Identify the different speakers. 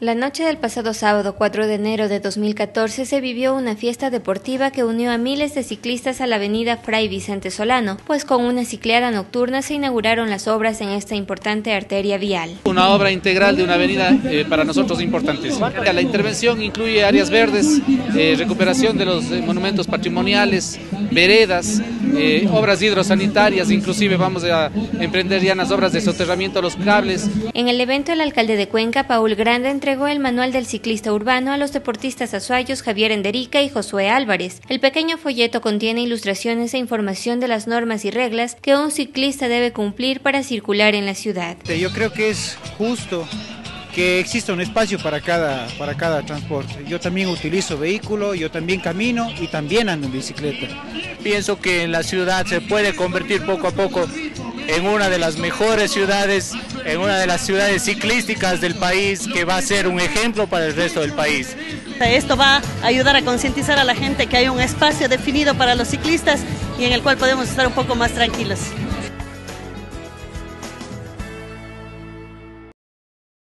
Speaker 1: La noche del pasado sábado 4 de enero de 2014 se vivió una fiesta deportiva que unió a miles de ciclistas a la avenida Fray Vicente Solano, pues con una cicleada nocturna se inauguraron las obras en esta importante arteria vial.
Speaker 2: Una obra integral de una avenida eh, para nosotros importantísima. La intervención incluye áreas verdes, eh, recuperación de los eh, monumentos patrimoniales, veredas, obras hidrosanitarias, inclusive vamos a emprender ya las obras de soterramiento a los cables.
Speaker 1: En el evento el alcalde de Cuenca, Paul Grande, entregó el manual del ciclista urbano a los deportistas azuayos Javier Enderica y Josué Álvarez. El pequeño folleto contiene ilustraciones e información de las normas y reglas que un ciclista debe cumplir para circular en la ciudad.
Speaker 3: Yo creo que es justo que exista un espacio para cada, para cada transporte. Yo también utilizo vehículo, yo también camino y también ando en bicicleta.
Speaker 4: Pienso que en la ciudad se puede convertir poco a poco en una de las mejores ciudades, en una de las ciudades ciclísticas del país que va a ser un ejemplo para el resto del país.
Speaker 5: Esto va a ayudar a concientizar a la gente que hay un espacio definido para los ciclistas y en el cual podemos estar un poco más tranquilos.